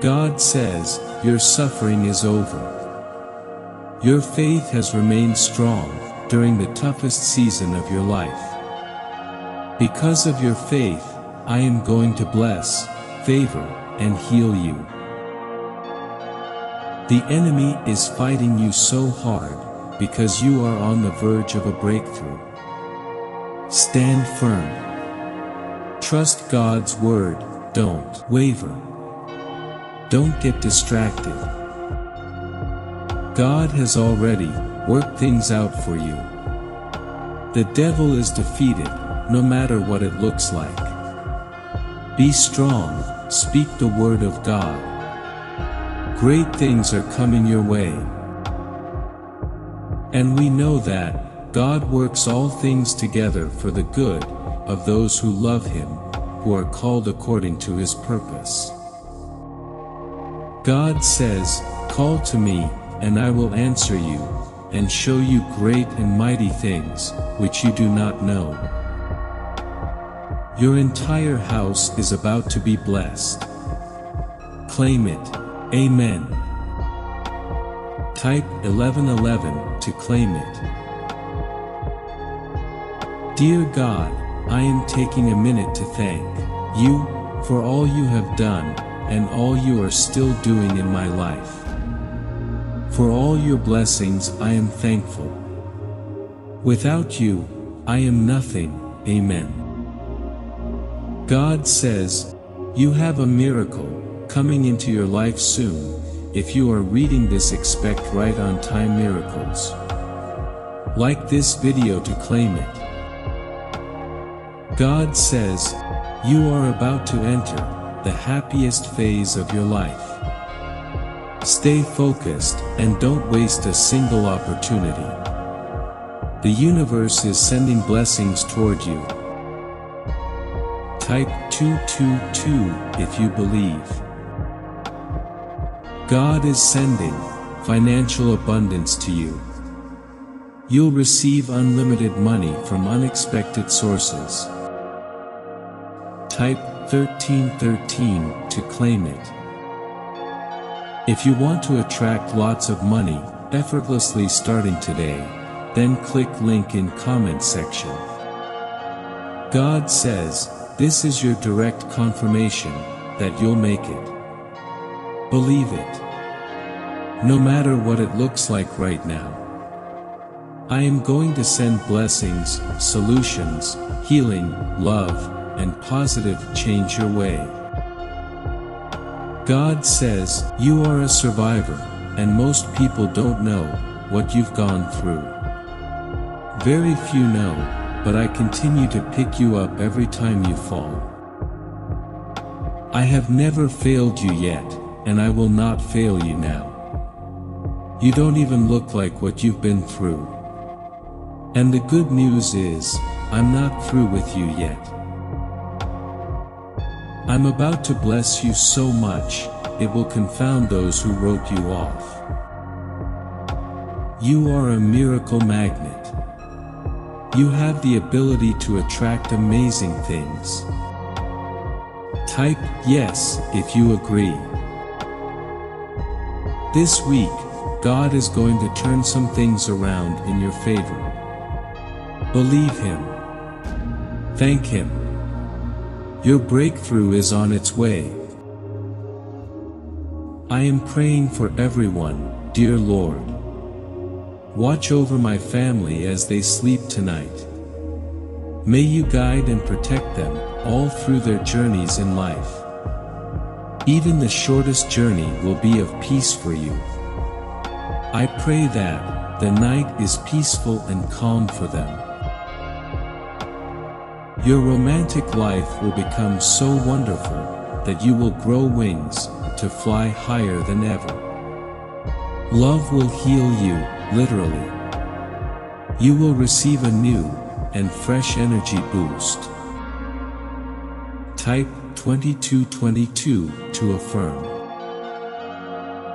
God says, your suffering is over. Your faith has remained strong during the toughest season of your life. Because of your faith, I am going to bless, favor, and heal you. The enemy is fighting you so hard because you are on the verge of a breakthrough. Stand firm. Trust God's word, don't waver. Don't get distracted. God has already worked things out for you. The devil is defeated, no matter what it looks like. Be strong, speak the word of God. Great things are coming your way. And we know that, God works all things together for the good, of those who love Him, who are called according to His purpose. God says, Call to me, and I will answer you, and show you great and mighty things, which you do not know. Your entire house is about to be blessed. Claim it. Amen. Type 1111 to claim it. Dear God, I am taking a minute to thank you for all you have done and all you are still doing in my life. For all your blessings I am thankful. Without you, I am nothing, Amen. God says, you have a miracle, coming into your life soon, if you are reading this expect right on time miracles. Like this video to claim it. God says, you are about to enter the happiest phase of your life. Stay focused and don't waste a single opportunity. The universe is sending blessings toward you. Type 222 if you believe. God is sending financial abundance to you. You'll receive unlimited money from unexpected sources. Type 1313 to claim it. If you want to attract lots of money, effortlessly starting today, then click link in comment section. God says, this is your direct confirmation, that you'll make it. Believe it. No matter what it looks like right now. I am going to send blessings, solutions, healing, love, and positive change your way. God says, you are a survivor, and most people don't know what you've gone through. Very few know, but I continue to pick you up every time you fall. I have never failed you yet, and I will not fail you now. You don't even look like what you've been through. And the good news is, I'm not through with you yet. I'm about to bless you so much, it will confound those who wrote you off. You are a miracle magnet. You have the ability to attract amazing things. Type yes if you agree. This week, God is going to turn some things around in your favor. Believe Him. Thank Him. Your breakthrough is on its way. I am praying for everyone, dear Lord. Watch over my family as they sleep tonight. May you guide and protect them all through their journeys in life. Even the shortest journey will be of peace for you. I pray that the night is peaceful and calm for them. Your romantic life will become so wonderful that you will grow wings to fly higher than ever. Love will heal you, literally. You will receive a new and fresh energy boost. Type 2222 to affirm.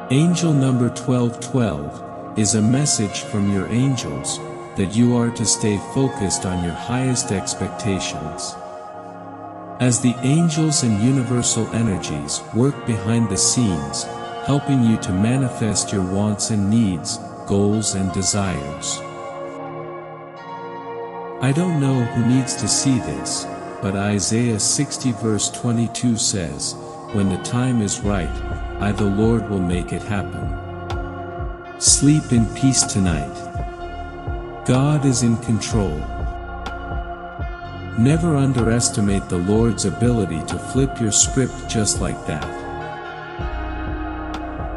Angel number 1212 is a message from your angels that you are to stay focused on your highest expectations. As the angels and universal energies work behind the scenes, helping you to manifest your wants and needs, goals and desires. I don't know who needs to see this, but Isaiah 60 verse 22 says, When the time is right, I the Lord will make it happen. Sleep in peace tonight. God is in control. Never underestimate the Lord's ability to flip your script just like that.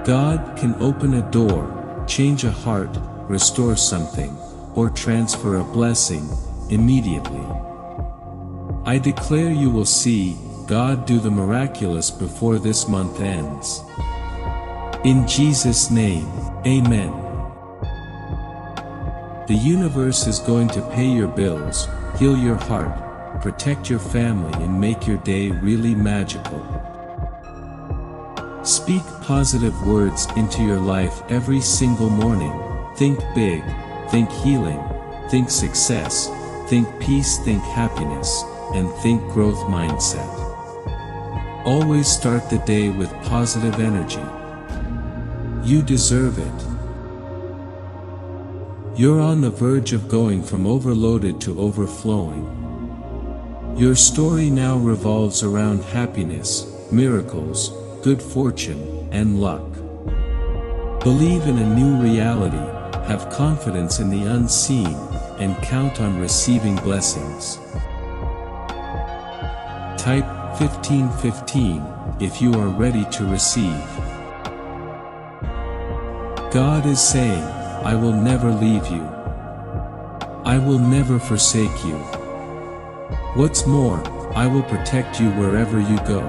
God can open a door, change a heart, restore something, or transfer a blessing, immediately. I declare you will see God do the miraculous before this month ends. In Jesus' name, Amen. The universe is going to pay your bills, heal your heart, protect your family and make your day really magical. Speak positive words into your life every single morning. Think big, think healing, think success, think peace, think happiness, and think growth mindset. Always start the day with positive energy. You deserve it. You're on the verge of going from overloaded to overflowing. Your story now revolves around happiness, miracles, good fortune, and luck. Believe in a new reality, have confidence in the unseen, and count on receiving blessings. Type 1515 if you are ready to receive. God is saying, I will never leave you. I will never forsake you. What's more, I will protect you wherever you go.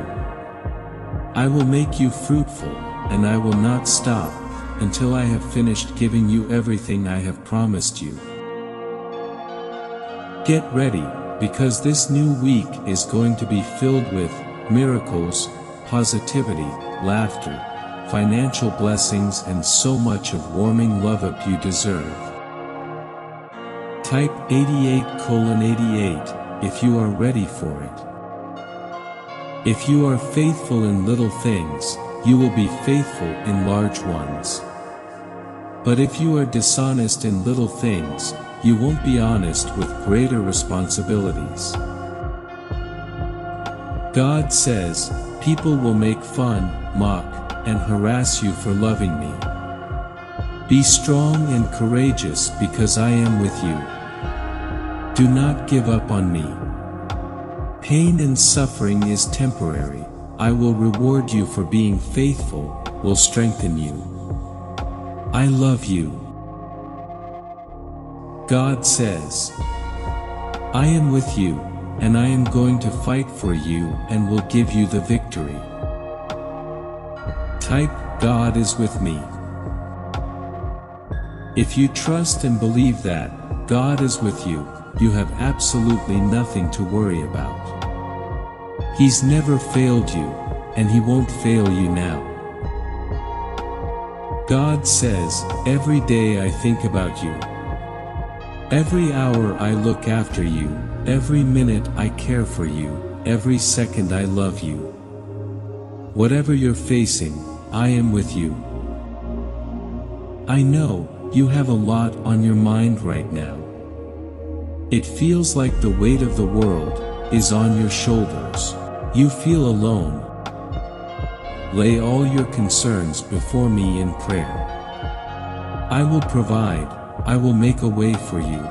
I will make you fruitful, and I will not stop, until I have finished giving you everything I have promised you. Get ready, because this new week is going to be filled with miracles, positivity, laughter, financial blessings and so much of warming love up you deserve. Type 88 colon 88 if you are ready for it. If you are faithful in little things, you will be faithful in large ones. But if you are dishonest in little things, you won't be honest with greater responsibilities. God says, people will make fun, mock, and harass you for loving me. Be strong and courageous because I am with you. Do not give up on me. Pain and suffering is temporary, I will reward you for being faithful, will strengthen you. I love you. God says, I am with you, and I am going to fight for you and will give you the victory. Type, God is with me. If you trust and believe that, God is with you, you have absolutely nothing to worry about. He's never failed you, and He won't fail you now. God says, every day I think about you, Every hour I look after you, every minute I care for you, every second I love you. Whatever you're facing, I am with you. I know, you have a lot on your mind right now. It feels like the weight of the world is on your shoulders. You feel alone. Lay all your concerns before me in prayer. I will provide, I will make a way for you.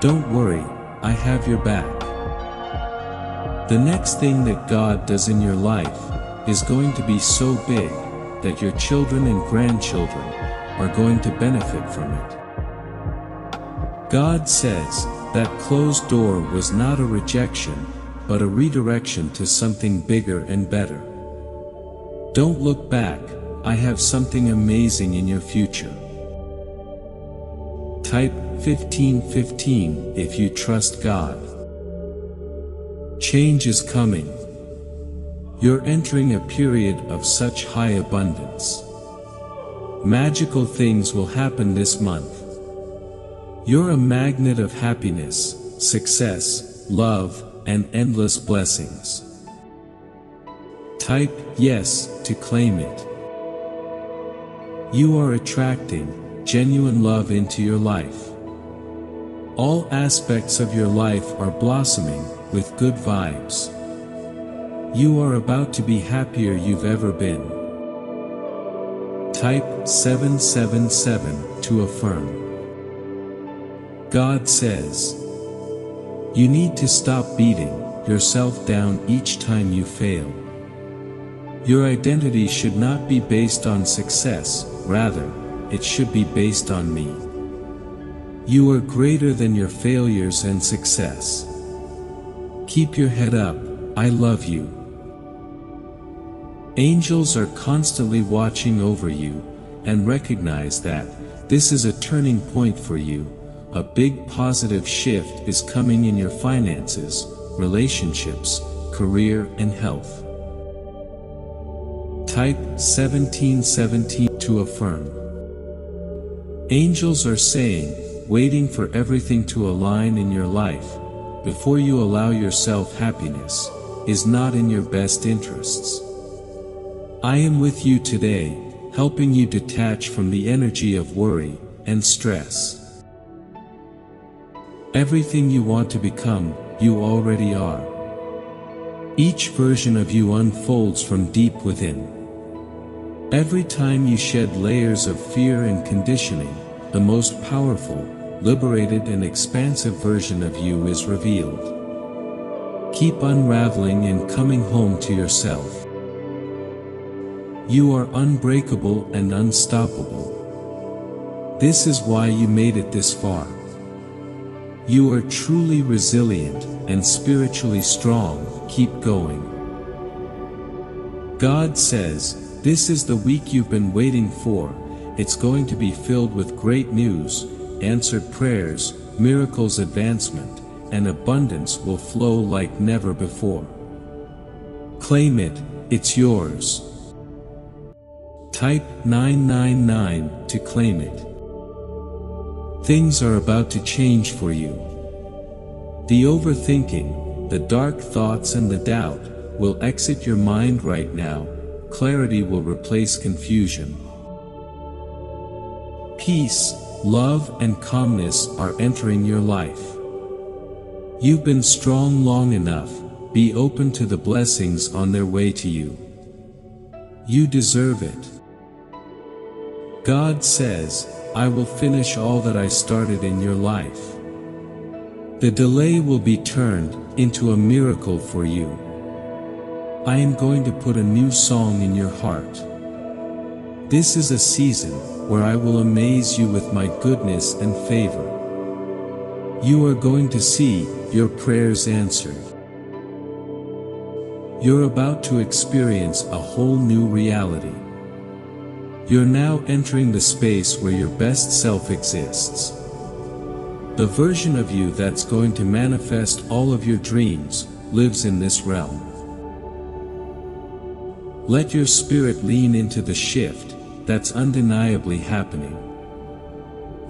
Don't worry, I have your back. The next thing that God does in your life is going to be so big that your children and grandchildren are going to benefit from it. God says that closed door was not a rejection, but a redirection to something bigger and better. Don't look back, I have something amazing in your future. Type 1515 if you trust God. Change is coming. You're entering a period of such high abundance. Magical things will happen this month. You're a magnet of happiness, success, love, and endless blessings. Type yes to claim it. You are attracting genuine love into your life. All aspects of your life are blossoming with good vibes. You are about to be happier you've ever been. Type 777 to affirm. God says, You need to stop beating yourself down each time you fail. Your identity should not be based on success, rather, it should be based on me. You are greater than your failures and success. Keep your head up, I love you. Angels are constantly watching over you, and recognize that, this is a turning point for you, a big positive shift is coming in your finances, relationships, career and health. Type 1717 to affirm. Angels are saying, waiting for everything to align in your life, before you allow yourself happiness, is not in your best interests. I am with you today, helping you detach from the energy of worry and stress. Everything you want to become, you already are. Each version of you unfolds from deep within. Every time you shed layers of fear and conditioning, the most powerful, liberated and expansive version of you is revealed. Keep unraveling and coming home to yourself. You are unbreakable and unstoppable. This is why you made it this far. You are truly resilient and spiritually strong, keep going. God says, this is the week you've been waiting for, it's going to be filled with great news, answered prayers, miracles advancement, and abundance will flow like never before. Claim it, it's yours. Type 999 to claim it. Things are about to change for you. The overthinking, the dark thoughts and the doubt, will exit your mind right now, clarity will replace confusion. Peace, love and calmness are entering your life. You've been strong long enough, be open to the blessings on their way to you. You deserve it. God says, I will finish all that I started in your life. The delay will be turned into a miracle for you. I am going to put a new song in your heart. This is a season where I will amaze you with my goodness and favor. You are going to see your prayers answered. You're about to experience a whole new reality. You're now entering the space where your best self exists. The version of you that's going to manifest all of your dreams lives in this realm. Let your spirit lean into the shift that's undeniably happening.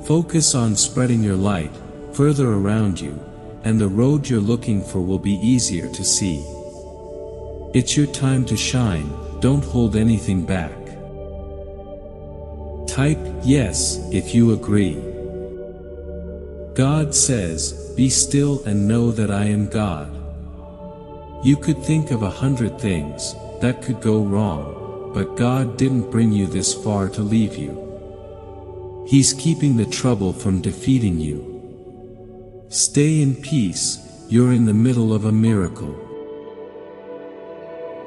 Focus on spreading your light further around you, and the road you're looking for will be easier to see. It's your time to shine, don't hold anything back. Type yes if you agree. God says, Be still and know that I am God. You could think of a hundred things that could go wrong, but God didn't bring you this far to leave you. He's keeping the trouble from defeating you. Stay in peace, you're in the middle of a miracle.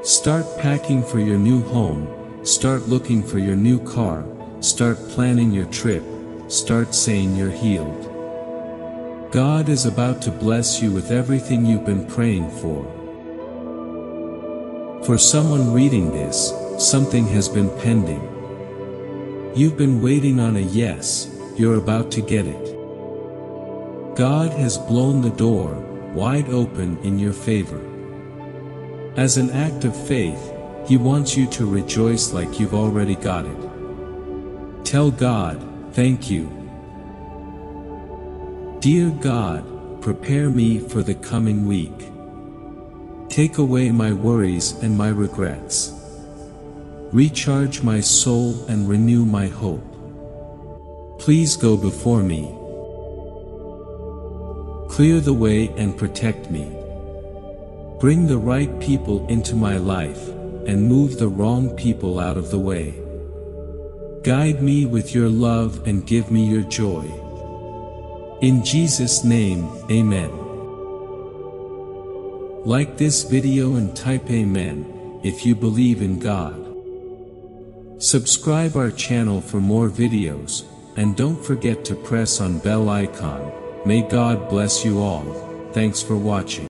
Start packing for your new home, start looking for your new car, Start planning your trip, start saying you're healed. God is about to bless you with everything you've been praying for. For someone reading this, something has been pending. You've been waiting on a yes, you're about to get it. God has blown the door wide open in your favor. As an act of faith, He wants you to rejoice like you've already got it. Tell God, thank you. Dear God, prepare me for the coming week. Take away my worries and my regrets. Recharge my soul and renew my hope. Please go before me. Clear the way and protect me. Bring the right people into my life, and move the wrong people out of the way. Guide me with your love and give me your joy. In Jesus' name, Amen. Like this video and type Amen, if you believe in God. Subscribe our channel for more videos, and don't forget to press on bell icon. May God bless you all. Thanks for watching.